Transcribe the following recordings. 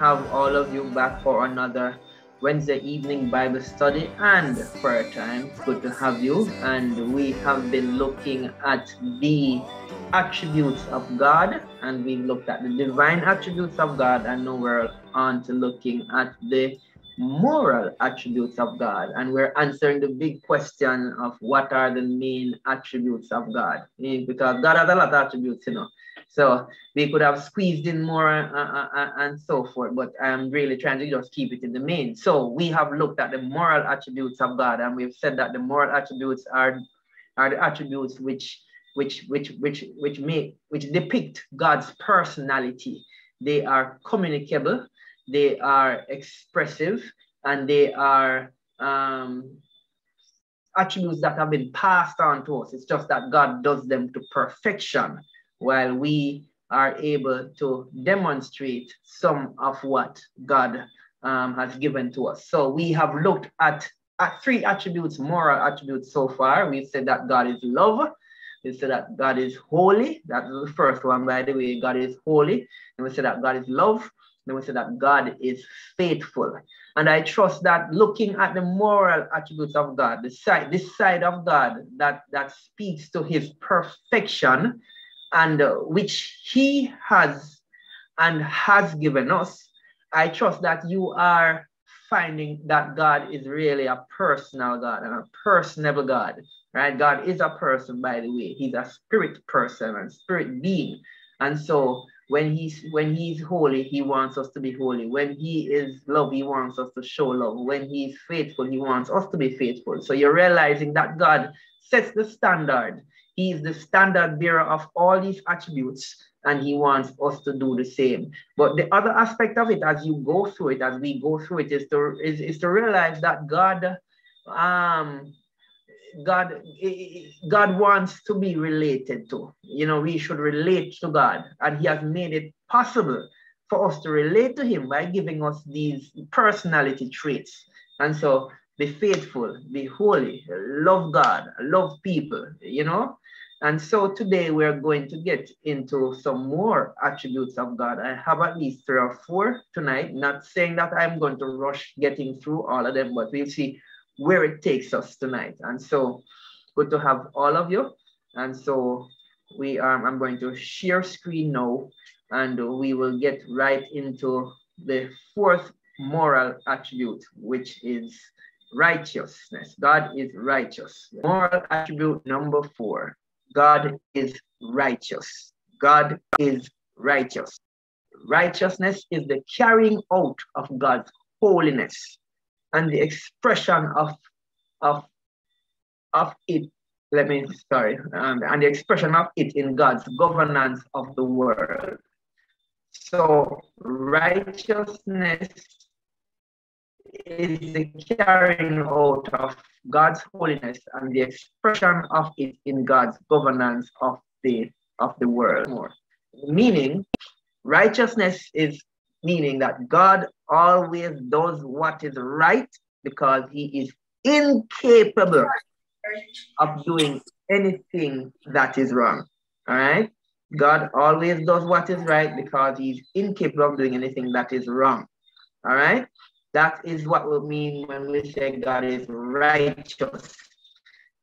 have all of you back for another Wednesday evening Bible study and prayer time. Good to have you. And we have been looking at the attributes of God, and we've looked at the divine attributes of God, and now we're on to looking at the moral attributes of God. And we're answering the big question of what are the main attributes of God. Eh, because God has a lot of attributes, you know. So we could have squeezed in more uh, uh, uh, and so forth, but I'm really trying to just keep it in the main. So we have looked at the moral attributes of God, and we've said that the moral attributes are are the attributes which which which which which make which depict God's personality. They are communicable, they are expressive, and they are um, attributes that have been passed on to us. It's just that God does them to perfection while we are able to demonstrate some of what God um, has given to us. So we have looked at, at three attributes, moral attributes so far. We said that God is love. We said that God is holy. That was the first one, by the way. God is holy. And we said that God is love. Then we said that God is faithful. And I trust that looking at the moral attributes of God, the side, this side of God that, that speaks to his perfection, and uh, which he has and has given us, I trust that you are finding that God is really a personal God and a personable God, right? God is a person, by the way. He's a spirit person and spirit being. And so when he's when he's holy, he wants us to be holy. When he is love, he wants us to show love. When he's faithful, he wants us to be faithful. So you're realizing that God sets the standard he is the standard bearer of all these attributes, and he wants us to do the same. But the other aspect of it, as you go through it, as we go through it, is to is, is to realize that God, um, God, God wants to be related to. You know, we should relate to God, and He has made it possible for us to relate to Him by giving us these personality traits. And so be faithful, be holy, love God, love people, you know. And so today we're going to get into some more attributes of God. I have at least three or four tonight, not saying that I'm going to rush getting through all of them, but we'll see where it takes us tonight. And so good to have all of you. And so we are, I'm going to share screen now and we will get right into the fourth moral attribute, which is righteousness. God is righteous. Moral attribute number four God is righteous. God is righteous. Righteousness is the carrying out of God's holiness and the expression of, of, of it. Let me, sorry, um, and the expression of it in God's governance of the world. So, righteousness is the carrying out of God's holiness and the expression of it in God's governance of the of the world. Meaning, righteousness is meaning that God always does what is right because he is incapable of doing anything that is wrong. All right? God always does what is right because he's incapable of doing anything that is wrong. All right? That is what we mean when we say God is righteous.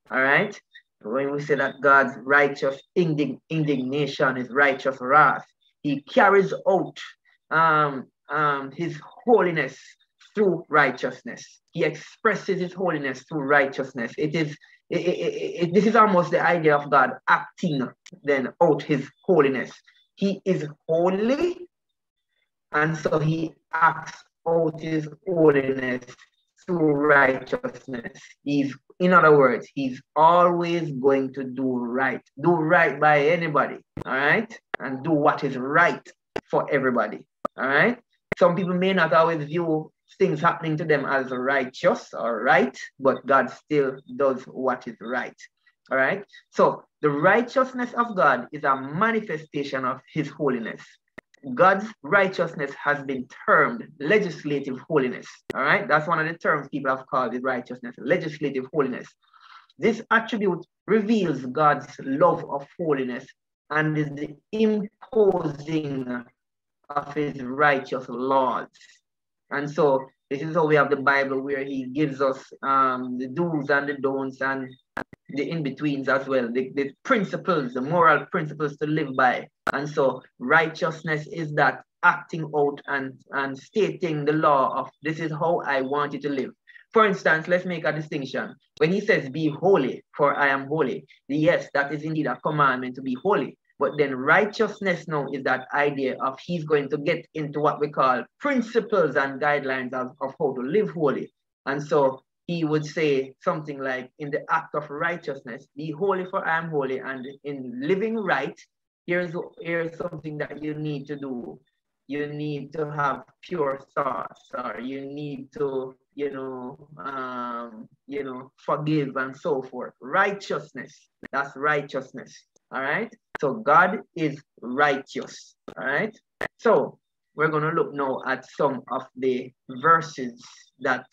All right? When we say that God's righteous indig indignation is righteous wrath, he carries out um, um, his holiness through righteousness. He expresses his holiness through righteousness. It is it, it, it, this is almost the idea of God acting then out his holiness. He is holy, and so he acts out his holiness through righteousness. He's, in other words, he's always going to do right. Do right by anybody, all right? And do what is right for everybody, all right? Some people may not always view things happening to them as righteous or right, but God still does what is right. All right. So the righteousness of God is a manifestation of his holiness. God's righteousness has been termed legislative holiness. All right, that's one of the terms people have called it righteousness, legislative holiness. This attribute reveals God's love of holiness and is the imposing of his righteous laws. And so this is how we have the Bible where he gives us um, the do's and the don'ts and the in-betweens as well, the, the principles, the moral principles to live by. And so righteousness is that acting out and, and stating the law of this is how I want you to live. For instance, let's make a distinction. When he says, Be holy, for I am holy, yes, that is indeed a commandment to be holy. But then righteousness now is that idea of he's going to get into what we call principles and guidelines of, of how to live holy. And so he would say something like, in the act of righteousness, be holy for I am holy. And in living right, here's, here's something that you need to do. You need to have pure thoughts, or you need to, you know, um, you know, forgive and so forth. Righteousness, that's righteousness. All right. So God is righteous. All right. So we're going to look now at some of the verses that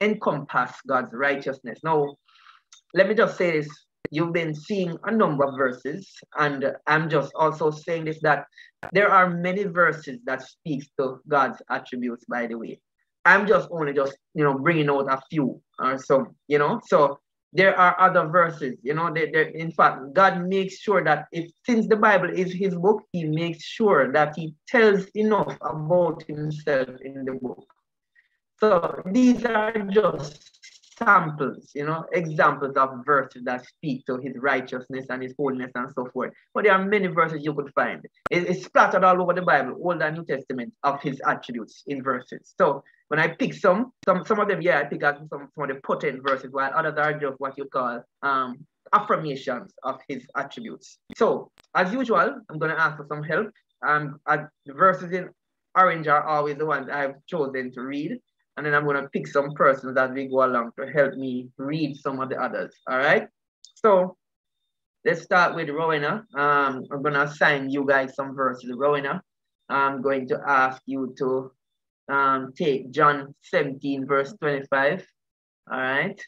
encompass God's righteousness. Now, let me just say this. You've been seeing a number of verses, and I'm just also saying this that there are many verses that speaks to God's attributes, by the way. I'm just only just, you know, bringing out a few or some, you know. So there are other verses, you know, there, in fact, God makes sure that if since the Bible is his book, he makes sure that he tells enough about himself in the book. So these are just samples, you know, examples of verses that speak to his righteousness and his holiness and so forth. But there are many verses you could find. It's splattered all over the Bible, Old and New Testament, of his attributes in verses. So when I pick some, some some of them, yeah, I pick out some, some of the potent verses, while others are just what you call um, affirmations of his attributes. So as usual, I'm going to ask for some help. Um, the verses in orange are always the ones I've chosen to read. And then I'm going to pick some persons as we go along to help me read some of the others. All right. So let's start with Rowena. Um, I'm going to assign you guys some verses. Rowena, I'm going to ask you to um, take John 17, verse 25. All right.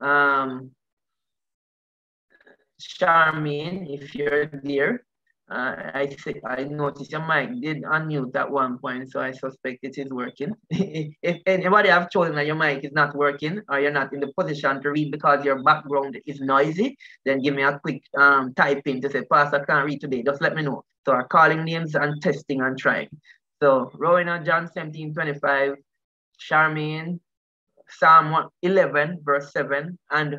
Um, Charmaine, if you're there, uh, I see, I noticed your mic did unmute at one point, so I suspect it is working. if anybody have chosen that your mic is not working or you're not in the position to read because your background is noisy, then give me a quick um, type in to say, Pastor, can't read today. Just let me know. So I'm calling names and testing and trying. So Rowena, John 17, 25, Charmaine, Psalm 11, verse 7, and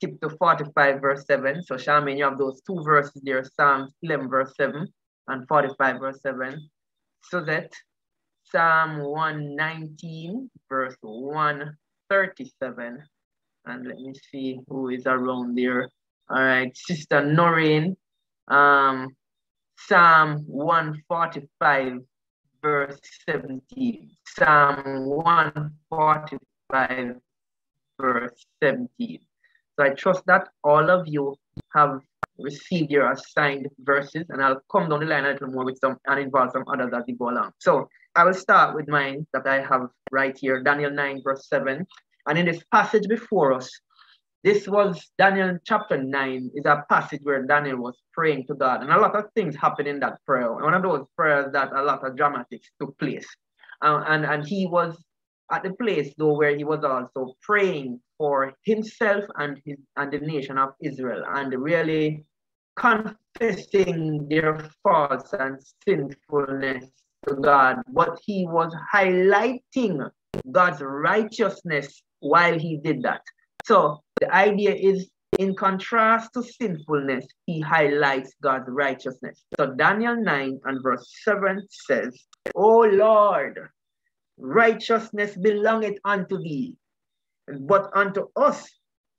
skip to 45 verse 7. So Charmaine, you have those two verses there, Psalms 11 verse 7 and 45 verse 7. So that Psalm 119 verse 137. And let me see who is around there. All right, Sister Noreen, um, Psalm 145 verse 17. Psalm 145 verse 17. So I trust that all of you have received your assigned verses, and I'll come down the line a little more with some and involve some others as we go along. So I will start with mine that I have right here, Daniel 9, verse 7. And in this passage before us, this was Daniel chapter 9 is a passage where Daniel was praying to God. And a lot of things happened in that prayer. One of those prayers that a lot of dramatics took place. Uh, and, and he was at the place though where he was also praying for himself and his and the nation of Israel and really confessing their faults and sinfulness to God. But he was highlighting God's righteousness while he did that. So the idea is in contrast to sinfulness, he highlights God's righteousness. So Daniel 9 and verse 7 says, O Lord, righteousness belongeth unto thee, but unto us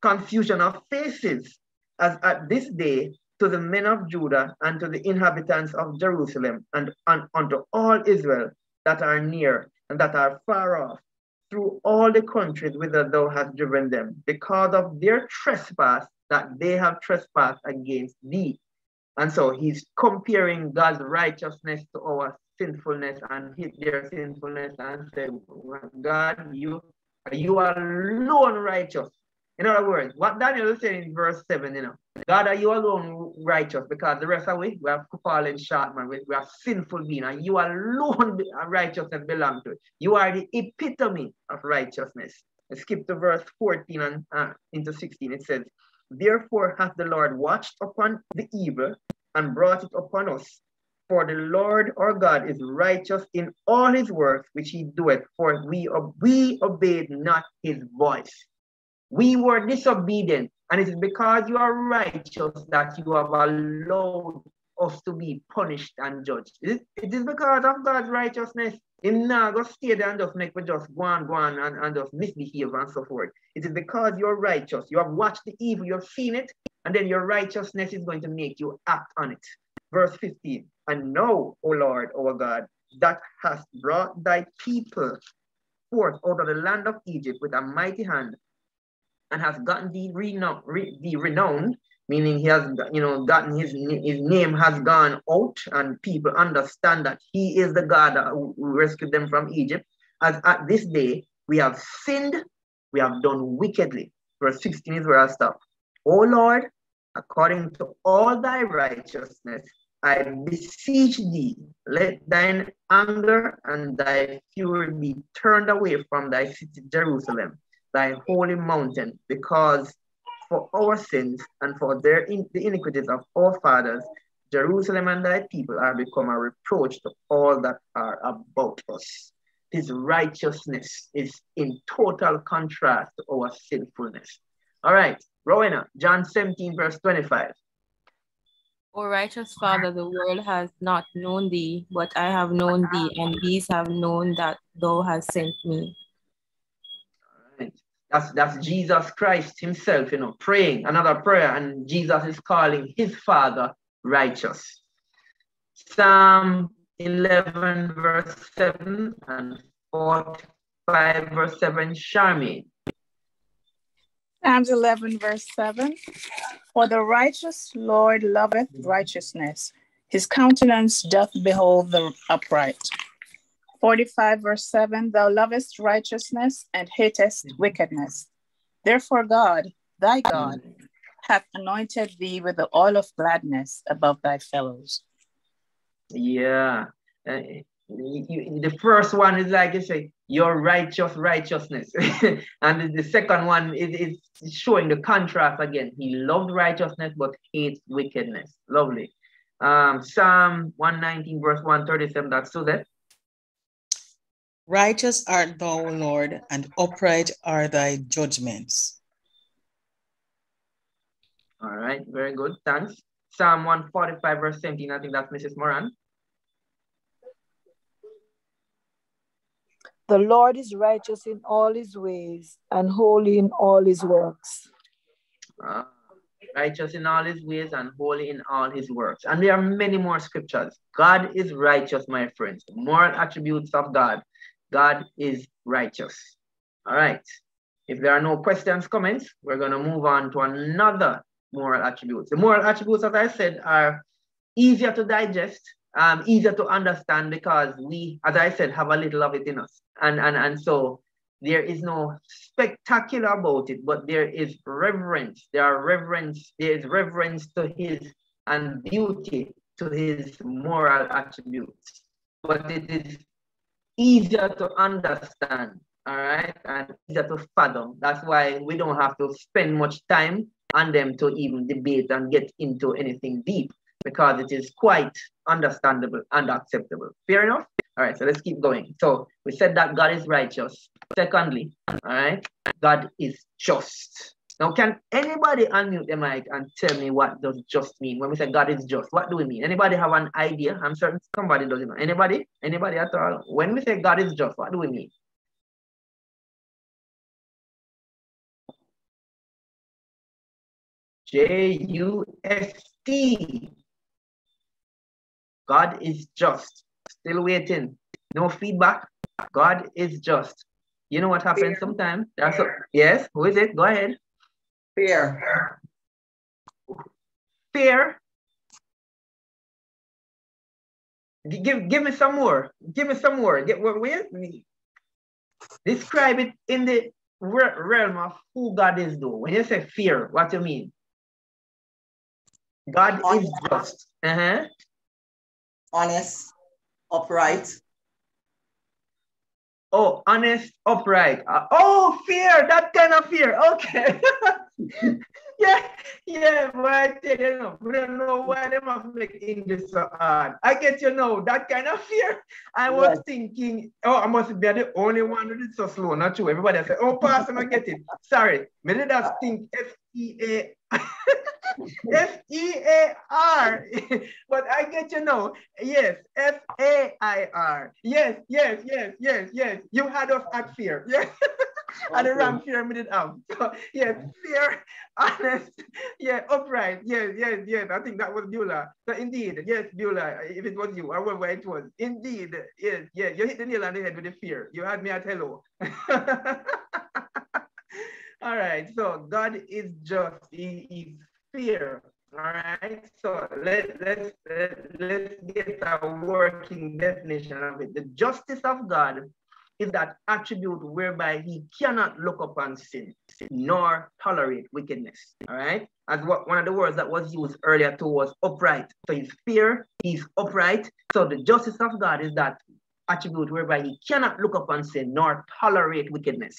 confusion of faces, as at this day to the men of Judah and to the inhabitants of Jerusalem and, and unto all Israel that are near and that are far off, through all the countries whither thou hast driven them, because of their trespass that they have trespassed against thee. And so he's comparing God's righteousness to our sinfulness and hit their sinfulness and say, God, you, you are alone righteous. In other words, what Daniel is saying in verse 7, you know, God, are you alone righteous? Because the rest of we, we have fallen short, man. We, we are sinful being, and you alone righteousness belong to. You are the epitome of righteousness. Skip to verse 14 and uh, into 16. It says, Therefore hath the Lord watched upon the evil and brought it upon us. For the Lord our God is righteous in all his works which he doeth, for we, we obeyed not his voice. We were disobedient, and it is because you are righteous that you have allowed us to be punished and judged. It, it is because of God's righteousness. Him now go stay there and just make me just go on, go on and, and just misbehave and so forth. It is because you're righteous. You have watched the evil, you've seen it, and then your righteousness is going to make you act on it. Verse 15. And know, O Lord, our God, that hast brought thy people forth out of the land of Egypt with a mighty hand and has gotten the renown, re, the renowned, meaning he has, you know, gotten his, his name has gone out and people understand that he is the God who rescued them from Egypt. As at this day, we have sinned, we have done wickedly. Verse 16 is where I stop. O Lord, according to all thy righteousness, I beseech thee, let thine anger and thy fury be turned away from thy city Jerusalem thy holy mountain, because for our sins and for their in, the iniquities of our fathers, Jerusalem and thy people are become a reproach to all that are about us. His righteousness is in total contrast to our sinfulness. All right, Rowena, John 17, verse 25. O righteous Father, the world has not known thee, but I have known thee, and these have known that thou hast sent me. That's that's Jesus Christ himself, you know, praying another prayer, and Jesus is calling his Father righteous. Psalm 11, verse 7 and 45, verse 7, Charmaine. Psalms 11, verse 7. For the righteous Lord loveth righteousness, his countenance doth behold the upright. 45 verse 7 Thou lovest righteousness and hatest wickedness. Therefore, God, thy God, hath anointed thee with the oil of gladness above thy fellows. Yeah. You, the first one is like you say, your righteous righteousness. and the second one is, is showing the contrast again. He loved righteousness but hates wickedness. Lovely. Um, Psalm 119, verse 137, that's so that Righteous art thou, Lord, and upright are thy judgments. All right, very good. Thanks. Psalm 145, verse 17. I think that's Mrs. Moran. The Lord is righteous in all his ways and holy in all his works. Uh, righteous in all his ways and holy in all his works. And there are many more scriptures. God is righteous, my friends. Moral attributes of God. God is righteous. All right. If there are no questions, comments, we're going to move on to another moral attributes. The moral attributes, as I said, are easier to digest, um, easier to understand because we, as I said, have a little of it in us. And, and, and so there is no spectacular about it, but there is reverence. There are reverence, there is reverence to his and beauty to his moral attributes. But it is easier to understand, all right, and easier to fathom. That's why we don't have to spend much time on them to even debate and get into anything deep because it is quite understandable and acceptable. Fair enough? All right, so let's keep going. So we said that God is righteous. Secondly, all right, God is just. Now, can anybody unmute the mic and tell me what does just mean? When we say God is just, what do we mean? Anybody have an idea? I'm certain somebody doesn't know. Anybody? Anybody at all? When we say God is just, what do we mean? J-U-S-T. God is just. Still waiting. No feedback. God is just. You know what happens sometimes? yes, who is it? Go ahead. Fear. Fear. Give, give me some more. Give me some more. Get what with me. Describe it in the realm of who God is, though. When you say fear, what do you mean? God is just. Uh-huh. Honest, upright, Oh, honest, upright. Uh, oh, fear, that kind of fear. Okay. yeah, yeah, but you, know, we don't know why they must make English so hard. I get you know, that kind of fear. I was Yes. thinking, oh, I must be the only one who did so slow. Not true. Everybody say, oh, Pastor, I get it. Sorry. maybe just think F-E-A. F-E-A-R. but I get you know. Yes, F-A-I-R. Yes, yes, yes, yes, yes. You had us at fear. Yes. and the Okay. wrong fear we did have. So yes, fear, honest, yeah, upright. Yes, yes, yes. I think that was Beulah. So indeed, yes, Beulah, if it was you, or whoever it was, indeed, yes, yes, you hit the nail on the head with the fear. You had me at hello. All right, so God is just, he is fear. All right, so let, let's, let, let's get a working definition of it. The justice of God is that attribute whereby he cannot look upon sin nor tolerate wickedness. All right, as what one of the words that was used earlier too was upright. So his fear, he's upright. So the justice of God is that attribute whereby he cannot look upon sin nor tolerate wickedness.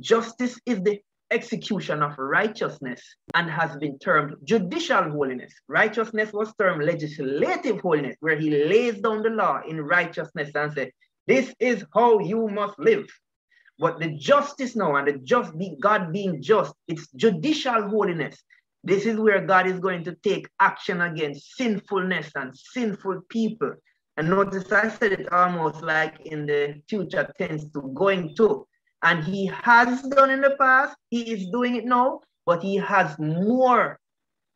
Justice is the execution of righteousness and has been termed judicial holiness. Righteousness was termed legislative holiness, where he lays down the law in righteousness and says, This is how you must live. But the justice now and the just be God being just, it's judicial holiness. This is where God is going to take action against sinfulness and sinful people. And notice I said it almost like in the future tense to going to. And he has done in the past, he is doing it now, but he has more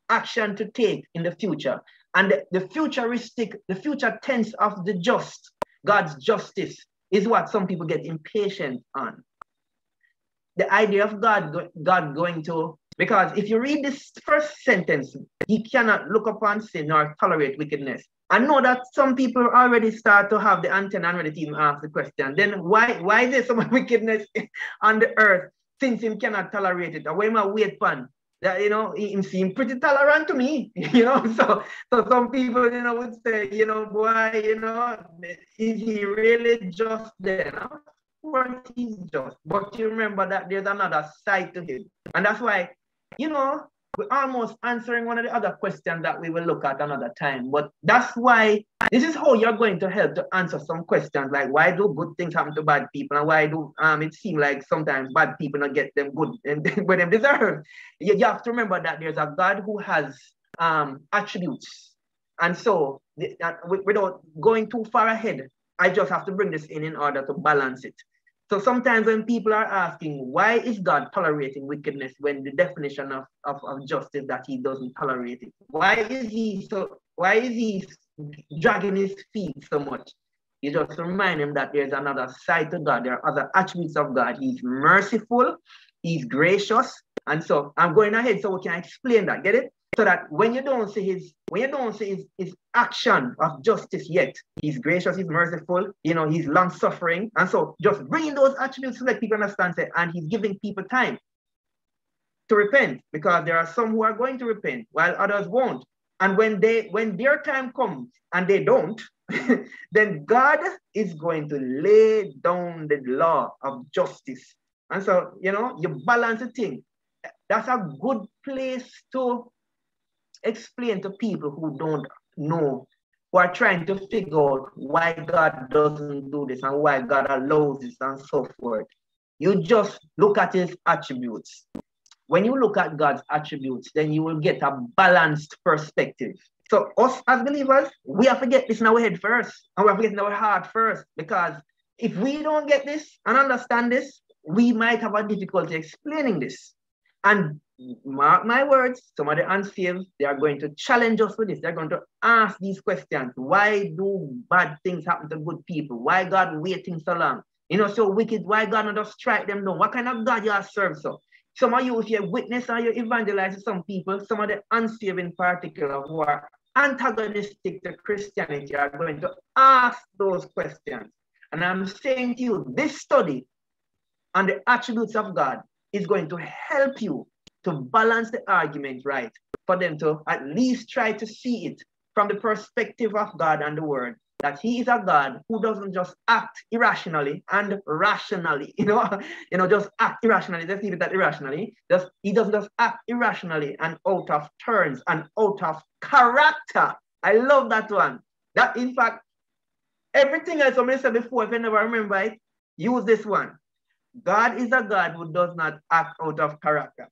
action to take in the future. And the, the futuristic, the future tense of the just, God's justice, is what some people get impatient on. The idea of God, God going to, because if you read this first sentence, he cannot look upon sin or tolerate wickedness. I know that some people already start to have the antenna and ready to even ask the question. Then why why is there so much wickedness on the earth since him cannot tolerate it? Or why am I wait? That you know, he, him seem pretty tolerant to me, you know. So so some people, you know, would say, you know, boy, you know, is he really just there? Of he's just. But you remember that there's another side to him. And that's why, you know, we're almost answering one of the other questions that we will look at another time. But that's why this is how you're going to help to answer some questions like why do good things happen to bad people and why do um it seem like sometimes bad people not get them good and when them deserve. You, you have to remember that there's a God who has um attributes. And so the- wi- without going too far ahead, I just have to bring this in in order to balance it. So sometimes when people are asking, why is God tolerating wickedness when the definition of, of, of justice that he doesn't tolerate it? Why is he so why is he dragging his feet so much? You just remind him that there's another side to God. There are other attributes of God. He's merciful, he's gracious. And so I'm going ahead so we can explain that. Get it? So that when you don't see his when you don't see his, his action of justice yet, he's gracious, he's merciful, you know, he's long suffering. And so just bringing those attributes to let people understand say, and he's giving people time to repent because there are some who are going to repent while others won't. And when they when their time comes and they don't, then God is going to lay down the law of justice. And so, you know, you balance the thing. That's a good place to explain to people who don't know, who are trying to figure out why God doesn't do this and why God allows this and so forth. You just look at his attributes. When you look at God's attributes, then you will get a balanced perspective. So us as believers, we have to get this in our head first, and we have to get in our heart first, because if we don't get this and understand this, we might have a difficulty explaining this. And mark my words, some of the unsaved, they are going to challenge us with this. They're going to ask these questions. Why do bad things happen to good people? Why God waiting so long? You know, so wicked, why God not just strike them down? What kind of God you are serve so? Some of you, if you witness or you evangelize some people, some of the unsaved in particular who are antagonistic to Christianity are going to ask those questions. And I'm saying to you, this study on the attributes of God is going to help you to balance the argument right, for them to at least try to see it from the perspective of God and the Word, that He is a God who doesn't just act irrationally and rationally, you know, you know, just act irrationally. Let's leave it that irrationally. Just He doesn't just act irrationally and out of turns and out of character. I love that one. That in fact, everything else I said before, if you never remember it, use this one. God is a God who does not act out of character.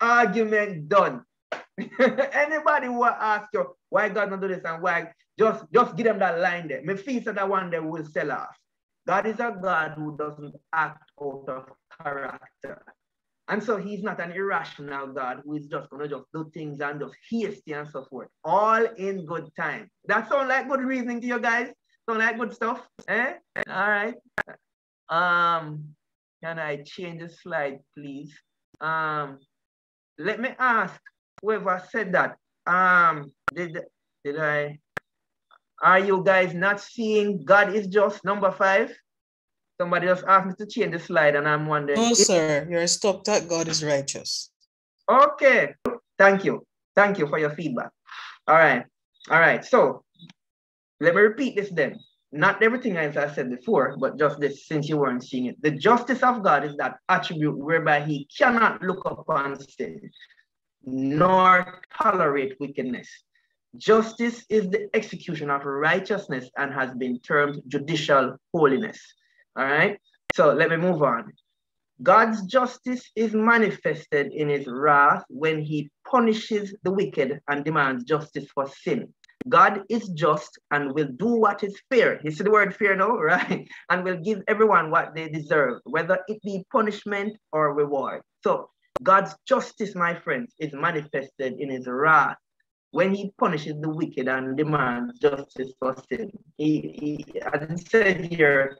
Argument done. Anybody who ask you why God not do this and why, just, just give them that line there. Me feel that one day will sell off. God is a God who doesn't act out of character. And so he's not an irrational God who is just to just do things and just hasty and so forth. All in good time. That sound like good reasoning to you guys? Sound like good stuff? Eh? All right. Um, can I change the slide, please? Um, let me ask whoever said that, um, did, did I, are you guys not seeing God is just number five? Somebody just asked me to change the slide and I'm wondering. No, sir, you're stopped at God is righteous. Okay, thank you. Thank you for your feedback. All right, all right. So let me repeat this then. Not everything as I said before, but just this since you weren't seeing it. The justice of God is that attribute whereby he cannot look upon sin nor tolerate wickedness. Justice is the execution of righteousness and has been termed judicial holiness. All right, so let me move on. God's justice is manifested in his wrath when he punishes the wicked and demands justice for sin. God is just and will do what is fair. You see the word fair now, right? And will give everyone what they deserve, whether it be punishment or reward. So God's justice, my friends, is manifested in his wrath when he punishes the wicked and demands justice for sin. He, he as it says here,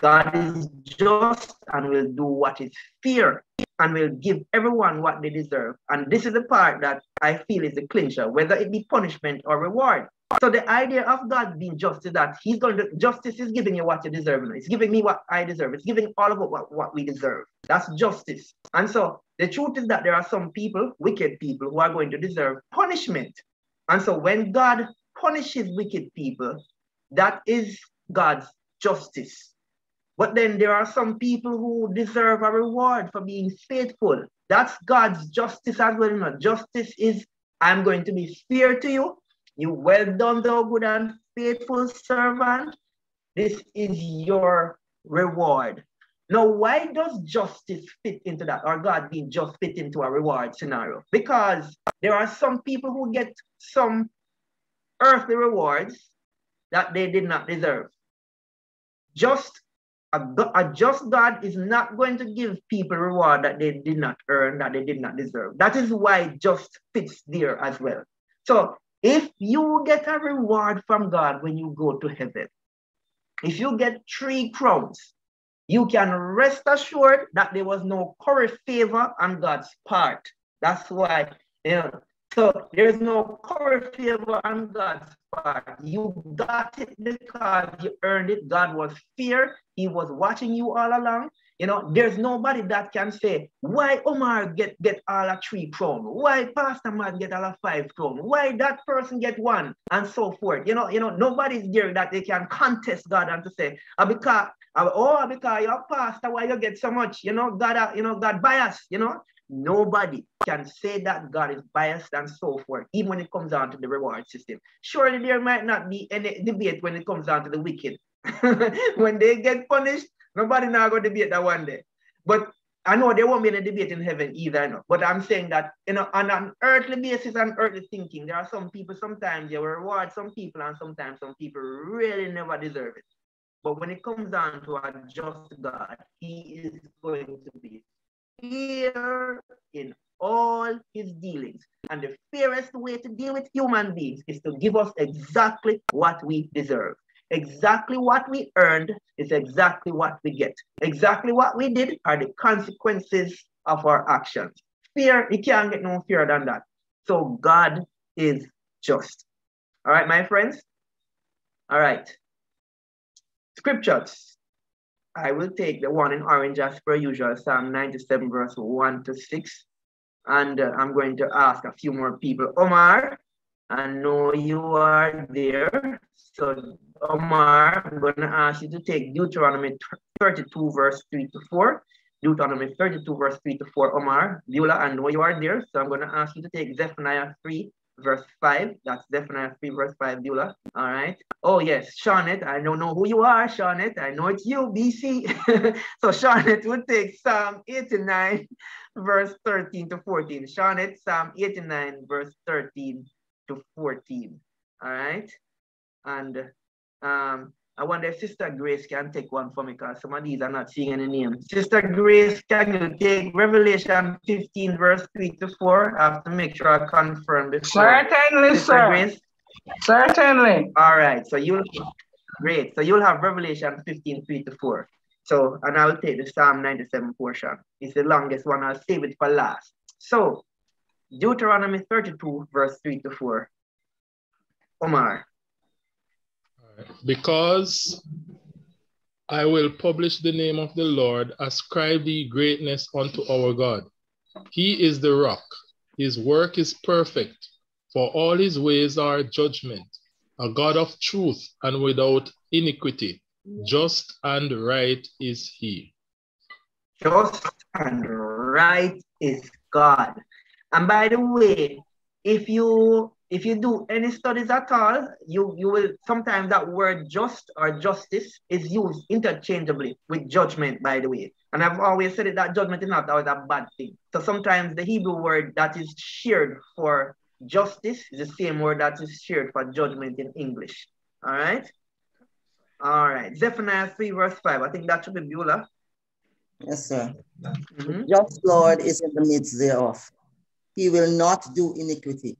God is just and will do what is fair and will give everyone what they deserve. And this is the part that I feel is the clincher, whether it be punishment or reward. So the idea of God being just is that He's going to justice is giving you what you deserve. It's giving me what I deserve. It's giving all of us what, what we deserve. That's justice. And so the truth is that there are some people, wicked people, who are going to deserve punishment. And so when God punishes wicked people, that is God's justice. But then there are some people who deserve a reward for being faithful. That's God's justice as well. Justice is I'm going to be fair to you you well done, thou good and faithful servant. This is your reward. Now, why does justice fit into that, or God being just fit into a reward scenario? Because there are some people who get some earthly rewards that they did not deserve. Just just God is not going to give people reward that they did not earn, that they did not deserve. That is why just fits there as well. So if you get a reward from God when you go to heaven, if you get three crowns, you can rest assured that there was no curry favor on God's part. That's why, you know, so there's no curry favor on God's part. You got it because you earned it. God was fair. He was watching you all along. You know, there's nobody that can say, why Omar get, get all a three crown? Why Pastor Man get all a five crown? Why that person get one? And so forth. You know, you know, nobody's there that they can contest God and to say, ah, because, ah, oh, because you're pastor, why you get so much? You know, God, uh, you know, God biased, you know. Nobody can say that God is biased and so forth, even when it comes down to the reward system. Surely there might not be any debate when it comes down to the wicked. when they get punished, Nobody now going to debate that one day. But I know there won't be any debate in heaven either. But I'm saying that you know, on an earthly basis and earthly thinking, there are some people sometimes they will reward some people, and sometimes some people really never deserve it. But when it comes down to a just God, He is going to be fair in all his dealings. And the fairest way to deal with human beings is to give us exactly what we deserve. Exactly what we earned is exactly what we get. Exactly what we did are the consequences of our actions. Fear, you can't get no fear than that. So God is just. All right, my friends? All right. Scriptures. I will take the one in orange as per usual, Psalm 97, verse 1 to 6. And uh, I'm going to ask a few more people. Omar, I know you are there. So Omar, I'm going to ask you to take Deuteronomy 32, verse 3 to 4. Deuteronomy 32, verse 3 to 4. Omar, Beulah, I know you are there. So I'm going to ask you to take Zephaniah 3, verse 5. That's 3, verse 5, Beulah. All right. Oh, yes, Shawnette. I don't know who you are, Shawnette. I know it's you, BC. so Shawnette would take Psalm 89, verse 13 to 14. Shawnette, Psalm 89, verse 13 to 14. All right. And um, I wonder if Sister Grace can take one for me because some of these are not seeing any names. Sister Grace, can you take Revelation 15, verse 3 to 4? I have to make sure I confirm this. Certainly, Sister sir. Grace? Certainly. All right. So you'll great. So you'll have Revelation 15, 3 to 4. So, and I'll take the Psalm 97 portion. It's the longest one. I'll save it for last. So, Deuteronomy 32, verse 3 to 4. Omar. Because I will publish the name of the Lord, ascribe the greatness unto our God. He is the rock, his work is perfect, for all his ways are judgment, a God of truth and without iniquity. Just and right is he. Just and right is God. And by the way, if you if you do any studies at all, you, you will sometimes that word just or justice is used interchangeably with judgment, by the way. And I've always said it, that judgment is not always a bad thing. So sometimes the Hebrew word that is shared for justice is the same word that is shared for judgment in English. All right? All right. Zephaniah 3, verse 5. I think that should be Beulah. Yes, sir. Mm -hmm. Just Lord is in the midst thereof. He will not do iniquity.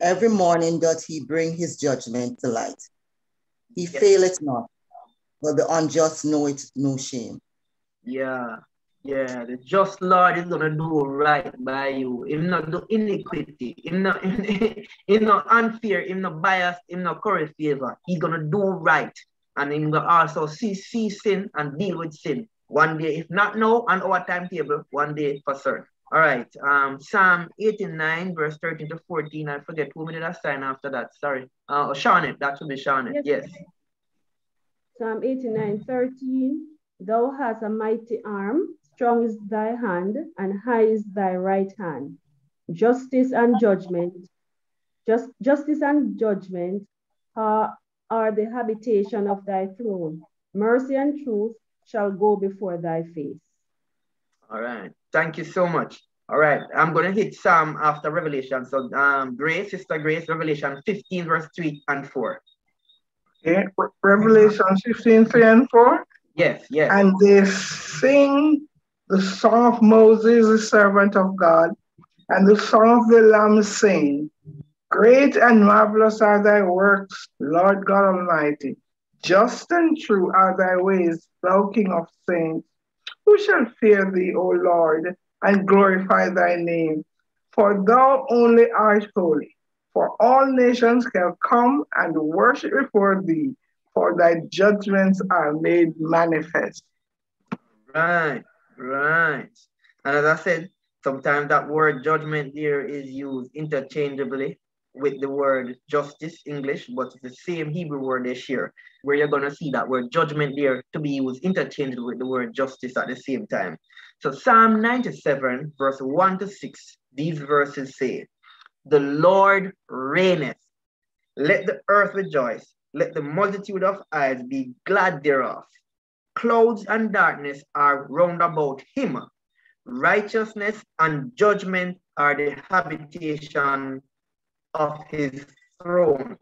Every morning doth he bring his judgment to light. He yes. faileth not, but the unjust know it no shame. Yeah, yeah, the just Lord is gonna do right by you. Him not do iniquity, him not, him not unfair, him not biased, him not curry favor. He's gonna do right. And him gonna also see, see sin and deal with sin. One day, if not now on our timetable, one day for certain. All right. Um, Psalm 89, verse 13 to 14. I forget who did I sign after that. Sorry. Uh, oh, Shawnette. That should be Shawnette. Yes. yes. Psalm 89, 13. Thou hast a mighty arm, strong is thy hand, and high is thy right hand. Justice and judgment, just, justice and judgment are, are the habitation of thy throne. Mercy and truth shall go before thy face. All right. Thank you so much. All right. I'm going to hit Psalm after Revelation. So, um, Grace, Sister Grace, Revelation 15, verse 3 and 4. Okay. Revelation 15, 3 and 4? Yes, yes. And they sing the song of Moses, the servant of God, and the song of the Lamb sing. Great and marvelous are thy works, Lord God Almighty. Just and true are thy ways, thou King of saints. Who shall fear thee, O Lord, and glorify thy name? For thou only art holy. For all nations shall come and worship before thee, for thy judgments are made manifest. Right, right. And as I said, sometimes that word judgment here is used interchangeably with the word justice, English, but it's the same Hebrew word they share, where you're going to see that word judgment there to be used interchanged with the word justice at the same time. So Psalm 97, verse 1 to 6, these verses say, The Lord reigneth. Let the earth rejoice. Let the multitude of eyes be glad thereof. Clouds and darkness are round about him. Righteousness and judgment are the habitation of his throne.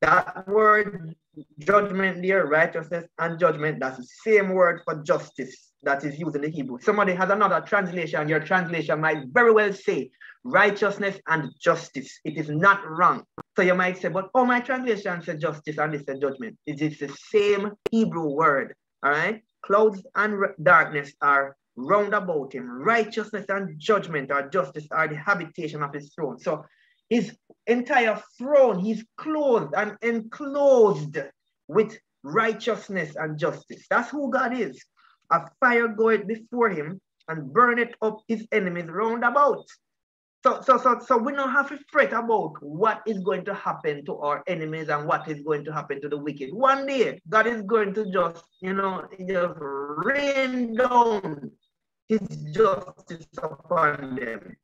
That word judgment there, righteousness and judgment, that's the same word for justice that is used in the Hebrew. Somebody has another translation. Your translation might very well say righteousness and justice. It is not wrong. So you might say, but oh, my translation says justice and this says judgment. It is the same Hebrew word. All right. Clouds and darkness are round about him. Righteousness and judgment or justice are the habitation of his throne. So his entire throne, he's clothed and enclosed with righteousness and justice. That's who God is. A fire goeth before him and burneth up his enemies round about. So, so, so, so we don't have to fret about what is going to happen to our enemies and what is going to happen to the wicked. One day, God is going to just, you know, just rain down his justice upon them.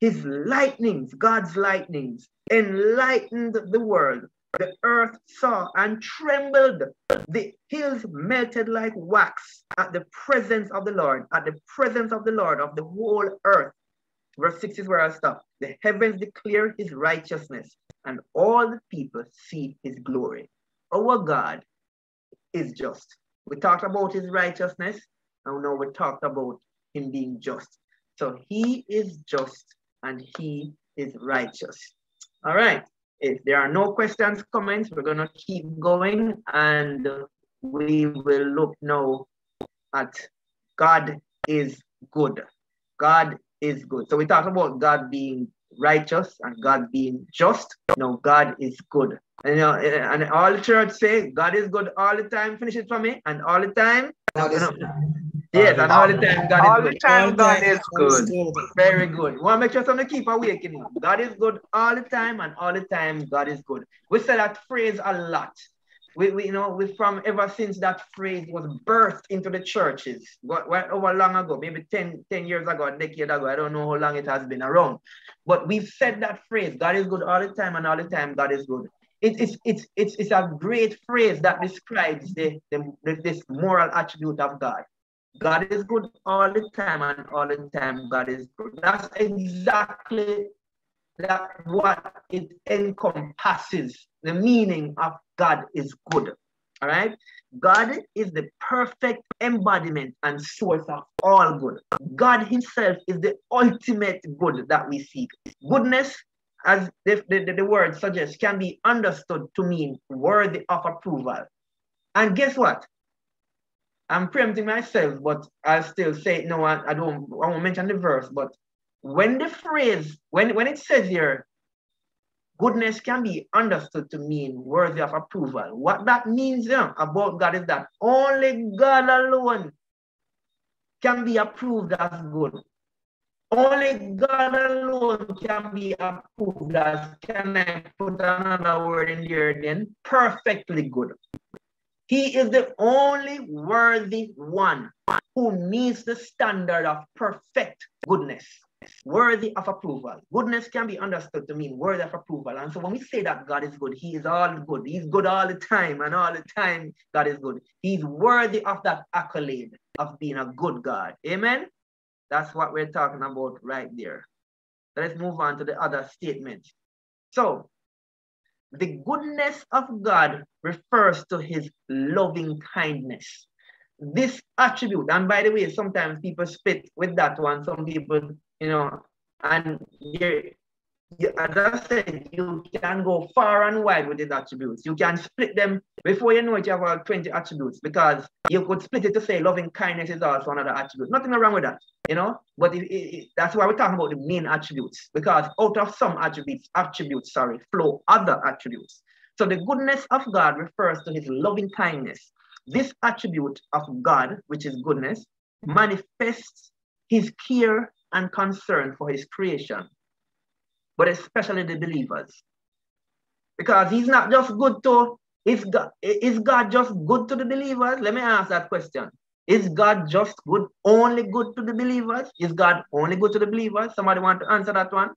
His lightnings, God's lightnings, enlightened the world. The earth saw and trembled. The hills melted like wax at the presence of the Lord, at the presence of the Lord of the whole earth. Verse 6 is where I stop. The heavens declare his righteousness, and all the people see his glory. Our God is just. We talked about his righteousness, and now we talked about him being just. So he is just and he is righteous. All right. If there are no questions, comments, we're going to keep going and we will look now at God is good. God is good. So we talk about God being righteous and God being just. No, God is good. And, you know, and all the church say God is good all the time. Finish it for me. And all the time. Yes, and all the time God all is the good. time God is good. Very good. We want to make sure something keep awakening. God is good all the time, and all the time God is good. We say that phrase a lot. We, we you know, we from ever since that phrase was birthed into the churches, what, what, over long ago, maybe 10, 10 years ago, a decade ago, I don't know how long it has been around. But we've said that phrase, God is good all the time, and all the time God is good. It, it's, it's, it's, it's a great phrase that describes the, the, the, this moral attribute of God. God is good all the time, and all the time God is good. That's exactly that what it encompasses. The meaning of God is good. All right. God is the perfect embodiment and source of all good. God Himself is the ultimate good that we seek. Goodness, as the, the, the word suggests, can be understood to mean worthy of approval. And guess what? I'm preempting myself, but I'll still say no. I, I don't. I won't mention the verse, but when the phrase, when when it says here, goodness can be understood to mean worthy of approval. What that means know, about God is that only God alone can be approved as good. Only God alone can be approved as, can I put another word in there then? Perfectly good. He is the only worthy one who meets the standard of perfect goodness, worthy of approval. Goodness can be understood to mean worthy of approval. And so when we say that God is good, He is all good. He's good all the time, and all the time God is good. He's worthy of that accolade of being a good God. Amen? That's what we're talking about right there. Let's move on to the other statement. So, the goodness of God refers to his loving kindness. This attribute, and by the way, sometimes people spit with that one. Some people, you know, and you, said, you can go far and wide with these attributes. You can split them before you know it, you have about 20 attributes because you could split it to say loving kindness is also another attribute. Nothing wrong with that, you know. But it, it, that's why we're talking about the main attributes because out of some attributes, attributes, sorry, flow other attributes. So the goodness of God refers to his loving kindness. This attribute of God, which is goodness, manifests his care and concern for his creation but especially the believers. Because he's not just good to, is God, is God just good to the believers? Let me ask that question. Is God just good, only good to the believers? Is God only good to the believers? Somebody want to answer that one?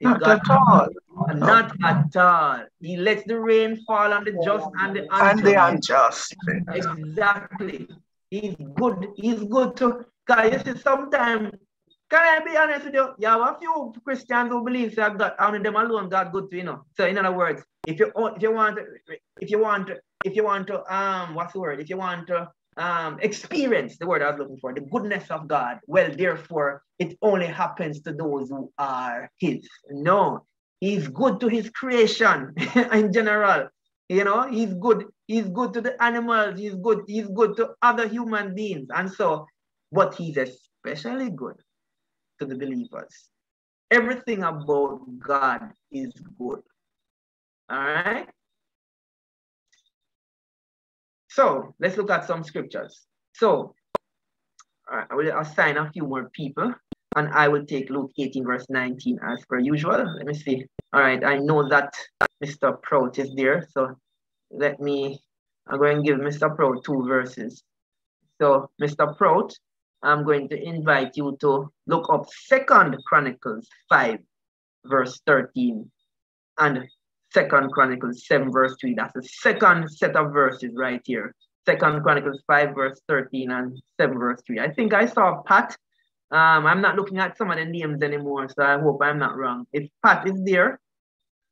Is Not God at all. Not at all. He lets the rain fall on the just and the unjust. And the unjust. Exactly. He's good. He's good to, because you see, sometimes can I be honest with you? You have a few Christians who believe that God, only them alone God good to you know. So in other words, if you if you want if you want if you want to um what's the word? If you want to um experience the word I was looking for, the goodness of God, well therefore it only happens to those who are his. No, he's good to his creation in general. You know, he's good, he's good to the animals, he's good, he's good to other human beings. And so, but he's especially good to the believers. Everything about God is good. All right? So let's look at some scriptures. So I will assign a few more people and I will take Luke 18, verse 19 as per usual. Let me see. All right, I know that Mr. Prout is there. So let me, I'm going to give Mr. Prout two verses. So Mr. Prout, I'm going to invite you to look up Second Chronicles 5, verse 13, and Second Chronicles 7, verse 3. That's the second set of verses right here. Second Chronicles 5, verse 13, and 7, verse 3. I think I saw Pat. Um, I'm not looking at some of the names anymore, so I hope I'm not wrong. If Pat is there,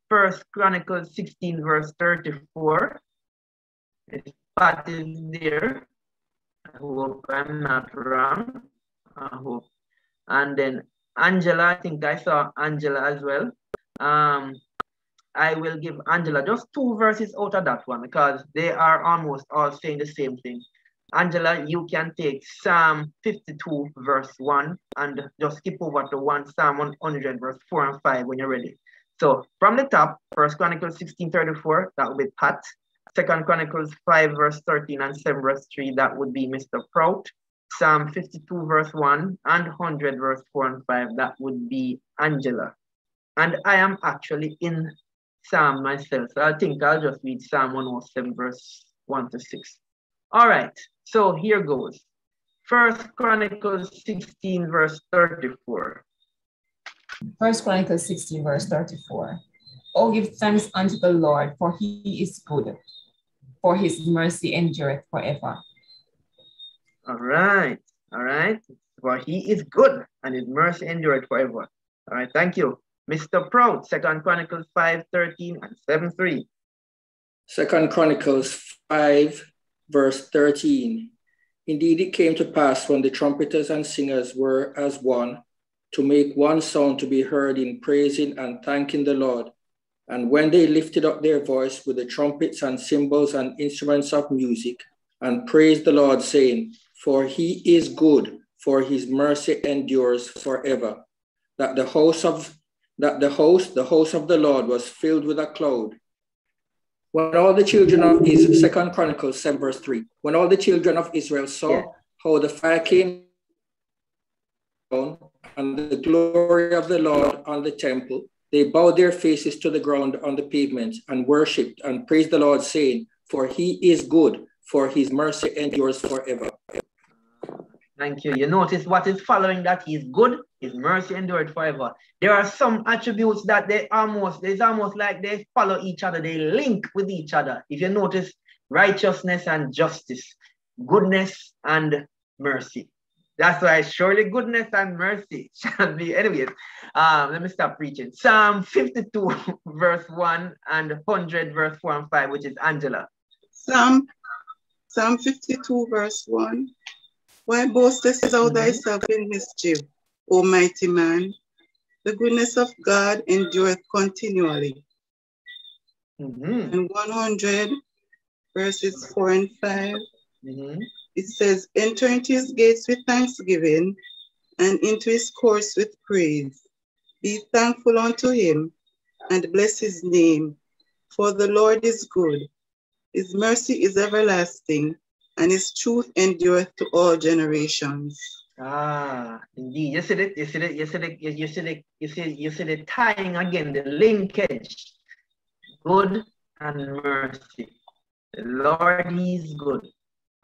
First Chronicles 16, verse 34. If Pat is there, I hope I'm not wrong. I hope. And then Angela, I think I saw Angela as well. Um, I will give Angela just two verses out of that one because they are almost all saying the same thing. Angela, you can take Psalm 52, verse 1, and just skip over to 1 Psalm 100, verse 4 and 5 when you're ready. So from the top, First Chronicles 16, 34, that will be Pat. Second Chronicles 5, verse 13 and 7, verse 3, that would be Mr. Prout. Psalm 52, verse 1, and 100, verse 4 and 5, that would be Angela. And I am actually in Psalm myself. So I think I'll just read Psalm 107, verse 1 to 6. All right, so here goes. First Chronicles 16, verse 34. First Chronicles 16, verse 34. Oh, give thanks unto the Lord, for he is good, for his mercy endureth forever. All right, all right. For he is good, and his mercy endureth forever. All right, thank you. Mr. Prout, Second Chronicles 5, 13 and 7, 3. Second Chronicles 5, verse 13. Indeed, it came to pass when the trumpeters and singers were as one, to make one sound to be heard in praising and thanking the Lord. And when they lifted up their voice with the trumpets and cymbals and instruments of music, and praised the Lord, saying, For he is good, for his mercy endures forever. That the host of that the host, the host of the Lord was filled with a cloud. When all the children of Israel, Second Chronicles 7, verse 3, when all the children of Israel saw how the fire came down and the glory of the Lord on the temple, they bowed their faces to the ground on the pavement and worshipped and praised the Lord, saying, For he is good, for his mercy endures forever. Thank you. You notice what is following that? He's good, his mercy endured forever. There are some attributes that they almost, it's almost like they follow each other, they link with each other. If you notice, righteousness and justice, goodness and mercy. That's why surely goodness and mercy shall be. Anyways, um, let me stop preaching. Psalm 52, verse 1 and 100, verse 4 and 5, which is Angela. Psalm, Psalm 52, verse 1. Why boastest thou thyself in mischief, O mighty man? The goodness of God endureth continually. Mm-hmm. And 100 verses 4 and 5, mm-hmm. It says, Enter into his gates with thanksgiving and into his courts with praise. Be thankful unto him and bless his name, for the Lord is good. His mercy is everlasting, and his truth endureth to all generations. Ah, indeed. You see it, you see it, you see it, you see it, you see you see the tying again, the linkage. Good and mercy. The Lord is good.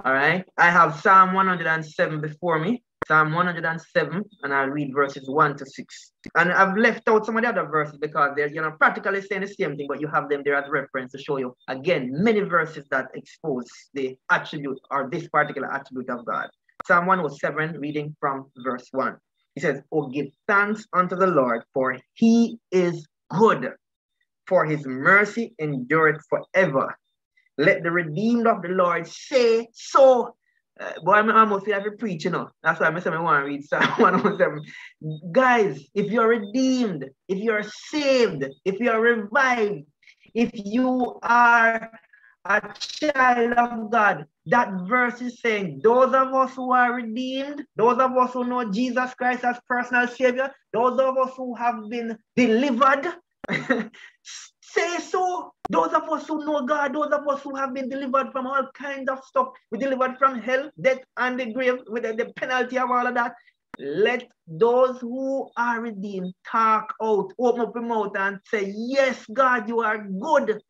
All right. I have Psalm 107 before me. Psalm 107, and I'll read verses 1 to 6. And I've left out some of the other verses because they're you know practically saying the same thing, but you have them there as reference to show you again many verses that expose the attribute or this particular attribute of God. Psalm 107, reading from verse 1. He says, Oh, give thanks unto the Lord, for he is good, for his mercy endureth forever. Let the redeemed of the Lord say so. Uh, boy, I'm almost feel like a preach, you know. That's why I'm saying I want to read Psalm 107. Guys, if you're redeemed, if you're saved, if you're revived, if you are a child of God, that verse is saying, those of us who are redeemed, those of us who know Jesus Christ as personal Savior, those of us who have been delivered, say so. Those of us who know God, those of us who have been delivered from all kinds of stuff, we delivered from hell, death, and the grave with the, penalty of all of that. Let those who are redeemed talk out, open up your mouth and say, Yes, God, you are good.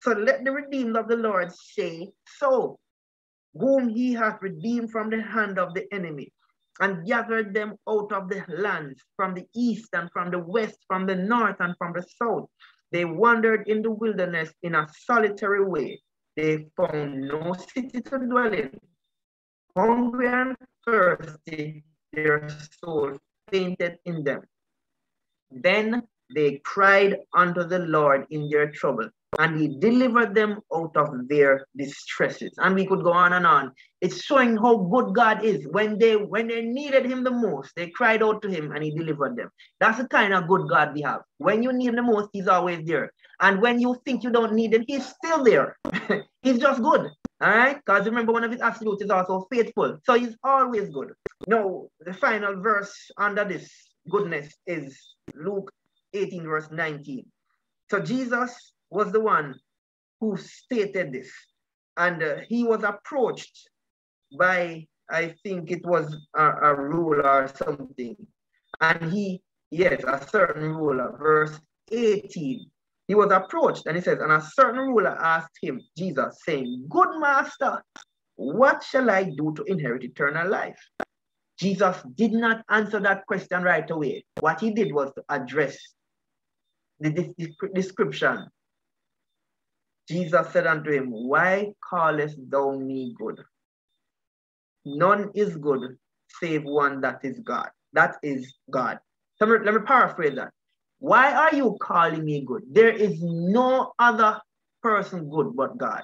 So let the redeemed of the Lord say so, whom he hath redeemed from the hand of the enemy and gathered them out of the lands from the east and from the west, from the north and from the south. They wandered in the wilderness in a solitary way. They found no city to dwell in. Hungry and thirsty, their souls fainted in them. Then they cried unto the Lord in their trouble, and he delivered them out of their distresses. And we could go on and on. It's showing how good God is. When they when they needed him the most, they cried out to him and he delivered them. That's the kind of good God we have. When you need him the most, he's always there. And when you think you don't need him, he's still there. he's just good. All right? Because remember, one of his attributes is also faithful. So he's always good. Now, the final verse under this goodness is Luke 18, verse 19. So Jesus was the one who stated this. And uh, he was approached by, I think it was a, a ruler or something. And he, yes, a certain ruler, verse 18. He was approached and he says, and a certain ruler asked him, Jesus, saying, Good master, what shall I do to inherit eternal life? Jesus did not answer that question right away. What he did was to address the description Jesus said unto him, Why callest thou me good? None is good save one that is God. That is God. Let me, let me paraphrase that. Why are you calling me good? There is no other person good but God.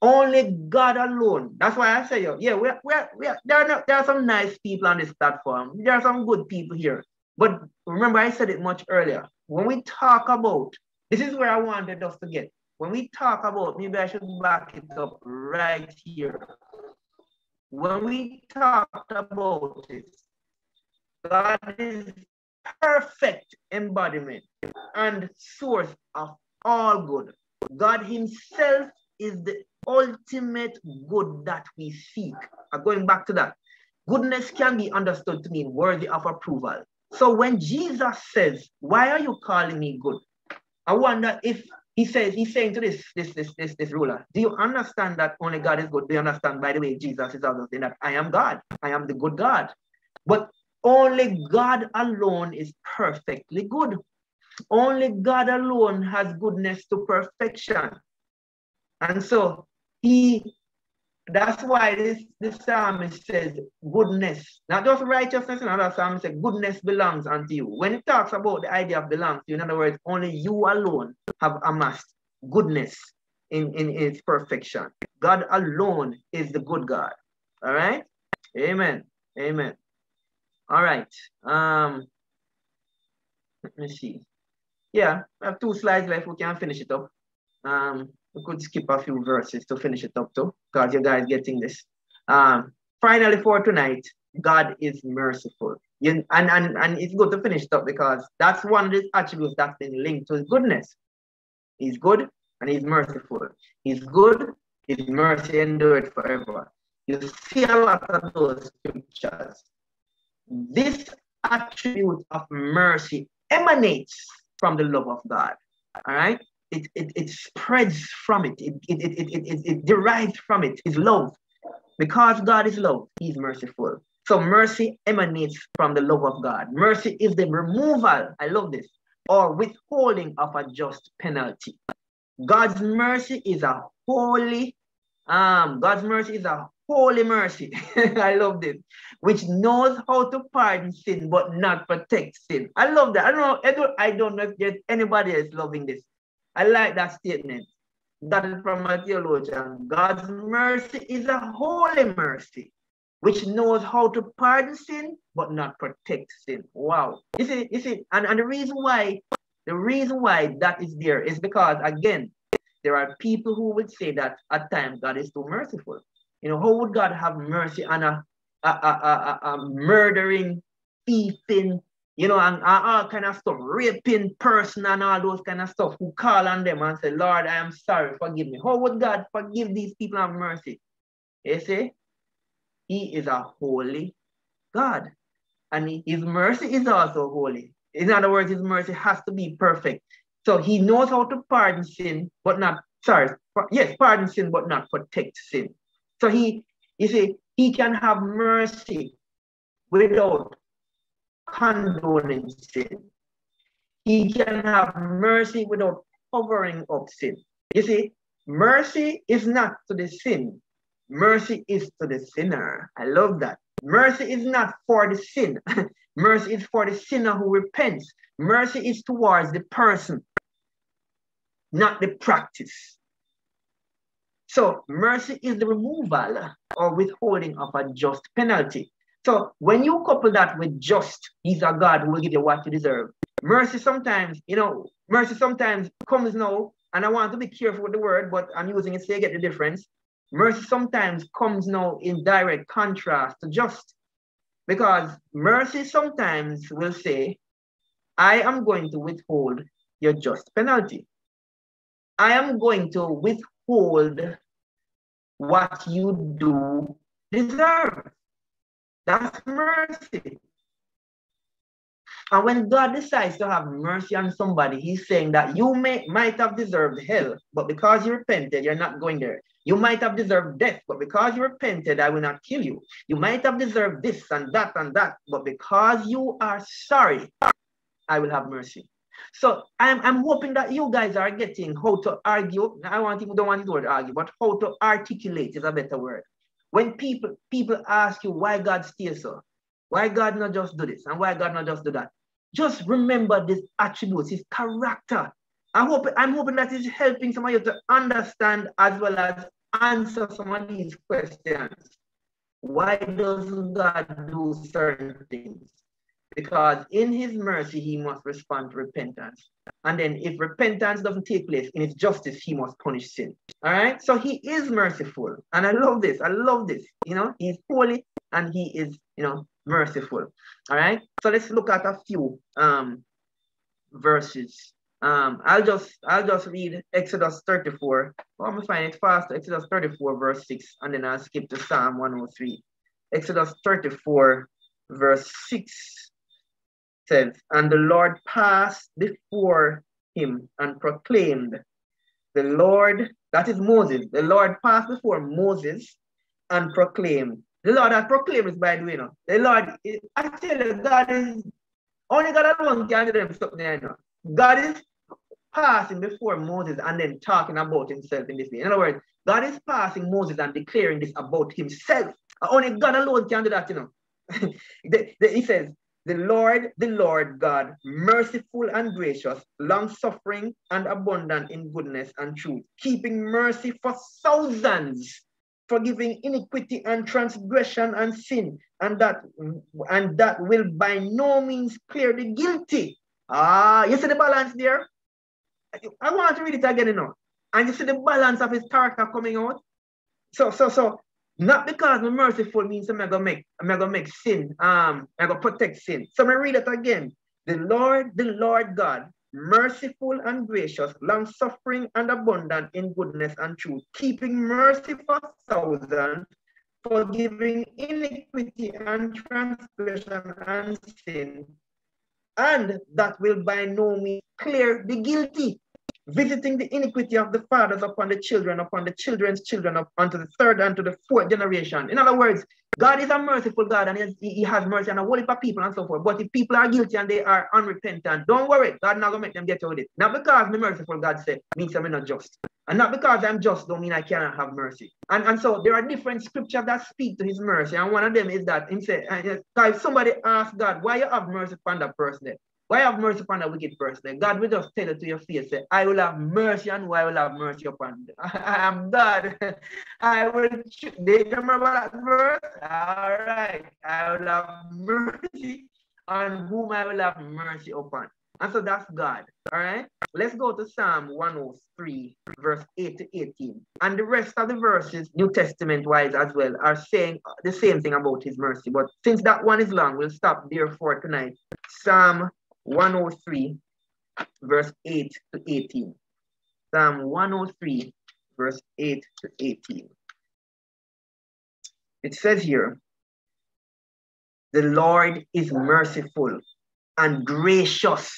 Only God alone. That's why I say, yo, yeah, we're, we're, we're, there, are no, there are some nice people on this platform. There are some good people here. But remember, I said it much earlier. When we talk about, this is where I wanted us to get. When we talk about, maybe I should back it up right here. When we talked about it, God is perfect embodiment and source of all good. God Himself is the ultimate good that we seek. I'm going back to that. Goodness can be understood to mean worthy of approval. So when Jesus says, Why are you calling me good? I wonder if he says, he's saying to this, this, this, this, this ruler, do you understand that only God is good? Do you understand, by the way, Jesus is also saying that I am God. I am the good God. But only God alone is perfectly good. Only God alone has goodness to perfection. And so he that's why this, this psalmist says goodness, not just righteousness. Another psalmist says goodness belongs unto you. When it talks about the idea of belongs to you, in other words, only you alone have amassed goodness in, in, its perfection. God alone is the good God. All right? Amen. Amen. All right. Um, let me see. Yeah, I have two slides left. We can finish it up. Um, we could skip a few verses to finish it up too, because you guys getting this. Um, finally for tonight, God is merciful. You, and, and, and it's good to finish it up because that's one of the attributes that's been linked to his goodness. He's good and he's merciful. He's good, his mercy endured forever. You see a lot of those scriptures. This attribute of mercy emanates from the love of God. All right? It, it, it spreads from it. It, it, it, it, it, it derives from it, his love. Because God is love, he's merciful. So mercy emanates from the love of God. Mercy is the removal, I love this, or withholding of a just penalty. God's mercy is a holy, um, God's mercy is a holy mercy. I love this, which knows how to pardon sin but not protect sin. I love that. I don't know, I don't, I don't know if there's anybody else loving this. I like that statement. That is from a theologian. God's mercy is a holy mercy, which knows how to pardon sin, but not protect sin. Wow. You see, you see, and, and the reason why, the reason why that is there is because again, there are people who would say that at times God is too merciful. You know, how would God have mercy on a, a, a, a, a murdering, thieving, you know, and, and all kind of stuff, raping person and all those kind of stuff, who call on them and say, Lord, I am sorry, forgive me. How would God forgive these people and mercy? You see, He is a holy God. and his mercy is also holy. In other words, his mercy has to be perfect. So he knows how to pardon sin, but not, sorry, yes, pardon sin, but not protect sin. So he, you see, he can have mercy without condoning sin. He can have mercy without covering up sin. You see, mercy is not to the sin. Mercy is to the sinner. I love that. Mercy is not for the sin. mercy is for the sinner who repents. Mercy is towards the person, not the practice. So mercy is the removal or withholding of a just penalty. So when you couple that with just, he's a God who will give you what you deserve. Mercy sometimes, you know, mercy sometimes comes now, and I want to be careful with the word, but I'm using it so you get the difference. Mercy sometimes comes now in direct contrast to just. Because mercy sometimes will say, I am going to withhold your just penalty. I am going to withhold what you do deserve. That's mercy. And when God decides to have mercy on somebody, he's saying that you may might have deserved hell, but because you repented, you're not going there. You might have deserved death, but because you repented, I will not kill you. You might have deserved this and that and that, but because you are sorry, I will have mercy. So I'm, I'm hoping that you guys are getting how to argue. I want don't want the word argue, but how to articulate is a better word. When people people ask you why God stays so, why God not just do this and why God not just do that, just remember these attributes, his character. I hope I'm hoping that is helping some of you to understand as well as answer some of these questions. Why doesn't God do certain things? Because in his mercy, he must respond to repentance. And then if repentance doesn't take place in his justice, he must punish sin. All right. So he is merciful. And I love this. I love this. You know, he's holy and he is, you know, merciful. All right. So let's look at a few um verses. Um, I'll just I'll just read Exodus 34. Well, I'm gonna find it fast. Exodus 34, verse 6, and then I'll skip to Psalm 103. Exodus 34, verse 6 says, And the Lord passed before him and proclaimed, The Lord, that is Moses, the Lord passed before Moses and proclaimed. The Lord has proclaimed this by the way. Know. The Lord, you, God is only God alone can do them something. You know. God is passing before Moses and then talking about himself in this way. In other words, God is passing Moses and declaring this about himself. Only God alone can do that, you know. the, the, he says, the Lord, the Lord God, merciful and gracious, long suffering and abundant in goodness and truth, keeping mercy for thousands, forgiving iniquity and transgression and sin, and that and that will by no means clear the guilty. Ah, you see the balance there? I want to read it again, you know. And you see the balance of his character coming out. So, so, so not because I'm merciful means I'm gonna make I'm gonna make sin, um, I'm gonna protect sin. So I'm gonna read it again. The Lord, the Lord God, merciful and gracious, long suffering and abundant in goodness and truth, keeping mercy for thousands, forgiving iniquity and transgression and sin, and that will by no means clear the guilty visiting the iniquity of the fathers upon the children, upon the children's children, up unto the third and to the fourth generation. In other words, God is a merciful God and he, he has mercy on a whole heap of people and so forth. But if people are guilty and they are unrepentant, don't worry, God not gonna make them get out of it. Not because I'm merciful, God said, means I'm not just. And not because I'm just don't mean I cannot have mercy. And, and so there are different scriptures that speak to his mercy. And one of them is that he said, uh, if somebody asks God, why you have mercy upon that person? Why have mercy upon a wicked person? God will just tell it to your face, say, I will have mercy on who I will have mercy upon. I am God. I will, do you remember that verse? All right. I will have mercy on whom I will have mercy upon. And so that's God. All right. Let's go to Psalm 103, verse 8 to 18. And the rest of the verses, New Testament wise as well, are saying the same thing about his mercy. But since that one is long, we'll stop there for tonight. Psalm 103, verse 8 to 18. Psalm 103, verse 8 to 18. It says here, The Lord is merciful and gracious,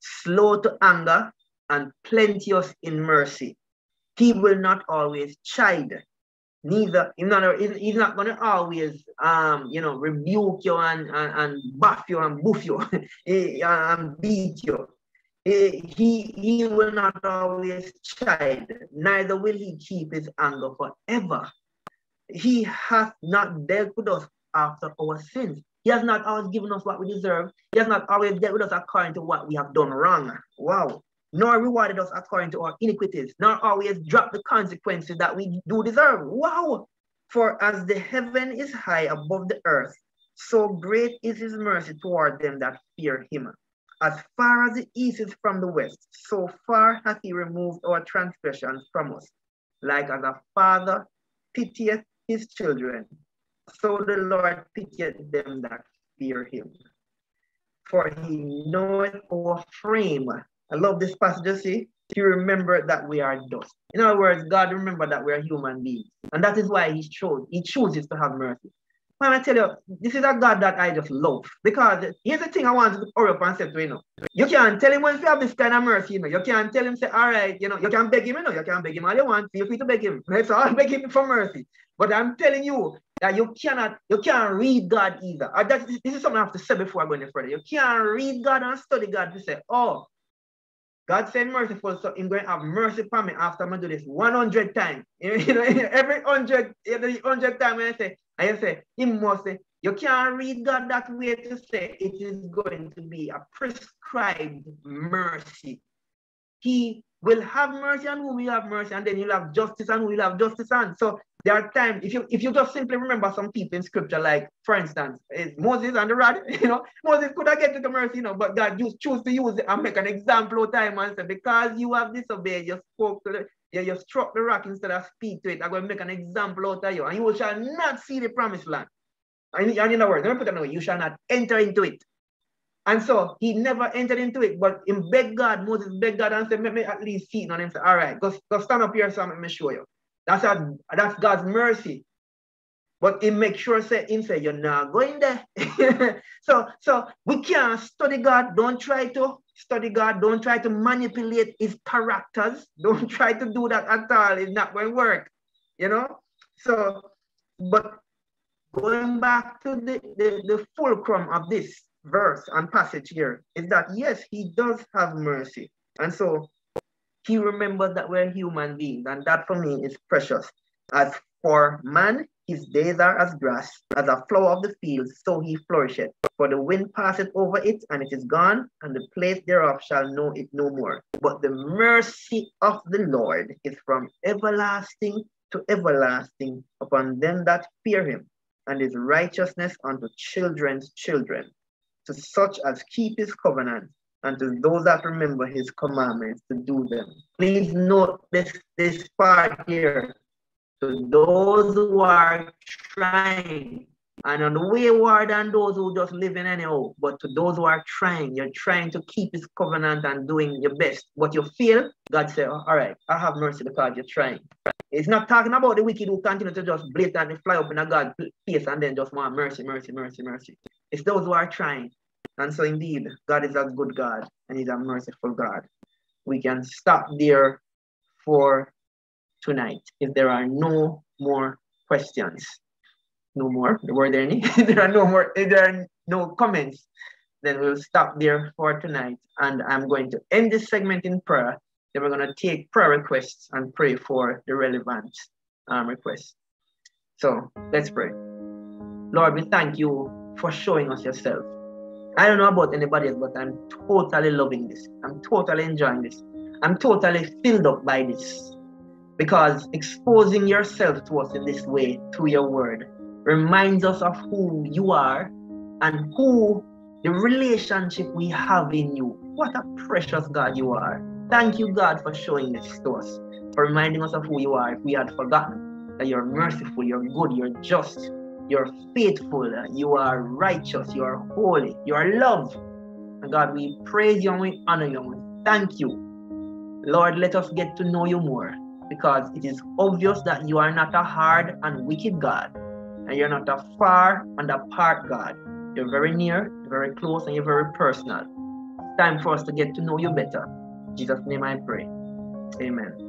slow to anger, and plenteous in mercy. He will not always chide, neither he's not, not to always um you know rebuke you and, and, and buff you and buff you and beat you he, he will not always chide, neither will he keep his anger forever. He hath not dealt with us after our sins. He has not always given us what we deserve. He has not always dealt with us according to what we have done wrong. Wow. Nor rewarded us according to our iniquities, nor always dropped the consequences that we do deserve. Wow. For as the heaven is high above the earth, so great is his mercy toward them that fear him. As far as the east is from the west, so far hath he removed our transgressions from us. Like as a father pitieth his children, so the Lord pitieth them that fear him. For he knoweth our frame. I love this passage, see? He remembered that we are dust. In other words, God remembered that we are human beings. And that is why he chose, he chooses to have mercy. Man, I tell you, this is a God that I just love. Because here's the thing I want to hurry up and say to you know. You can't tell him when you have this kind of mercy, you know. You can't tell him, say, all right, you know, you can beg him, you know, you can beg him all you want. Feel free to beg him. So I'll beg him for mercy. But I'm telling you that you cannot, you can't read God either. Or that, this is something I have to say before I go any further. You can't read God and study God to say, oh, God said merciful, so I'm going to have mercy upon me after I do this 100 times. You know, every 100, every 100 times when I say, I say, he must say, you can't read God that way to say it is going to be a prescribed mercy. He will have mercy on whom will have mercy, and then you'll have justice and who will have justice on. So there are times, if you if you just simply remember some people in scripture, like for instance, eh, Moses and the rod, you know, Moses could have get to the mercy, you know, but God just choose to use it and make an example of time and say, because you have disobeyed, you spoke to the you struck the rock instead of speak to it. I'm going to make an example out of you, and you shall not see the promised land. And, in other words, let me put it away, you shall not enter into it. And so he never entered into it, but in beg God, Moses begged God and said, Let me at least see it. And him say, All right, go, go stand up here so let me show you. That's a, that's God's mercy. But he make sure say him say, You're not going there. so so we can't study God. Don't try to study God. Don't try to manipulate his characters. Don't try to do that at all. It's not going to work. You know? So, but going back to the, the, the fulcrum of this verse and passage here is that yes, he does have mercy. And so he remembers that we're human beings, and that for me is precious. As for man, his days are as grass, as a flower of the field, so he flourisheth. For the wind passeth over it, and it is gone, and the place thereof shall know it no more. But the mercy of the Lord is from everlasting to everlasting upon them that fear him, and his righteousness unto children's children, to such as keep his covenant, and to those that remember his commandments to do them. Please note this, this part here to those who are trying and on the wayward and those who just living anyhow, but to those who are trying, you're trying to keep his covenant and doing your best. But you feel, God said, oh, all right, I have mercy because you're trying. It's not talking about the wicked who continue to just blatantly fly up in a God face and then just want mercy, mercy, mercy, mercy. It's those who are trying. And so indeed, God is a good God and he's a merciful God. We can stop there for tonight if there are no more questions. No more. Were there any? there are no more. There are no comments, then we'll stop there for tonight. And I'm going to end this segment in prayer. Then we're going to take prayer requests and pray for the relevant um, requests. So let's pray. Lord, we thank you for showing us yourself. I don't know about anybody else, but I'm totally loving this. I'm totally enjoying this. I'm totally filled up by this because exposing yourself to us in this way through your word reminds us of who you are and who the relationship we have in you. What a precious God you are. Thank you, God, for showing this to us, for reminding us of who you are if we had forgotten that you're merciful, you're good, you're just, you're faithful, you are righteous, you are holy, you are love. And God, we praise you and we honor you and we thank you. Lord, let us get to know you more because it is obvious that you are not a hard and wicked God, and you're not a far and apart God, You're very near, very close, and you're very personal. It's time for us to get to know you better. In Jesus' name I pray. Amen.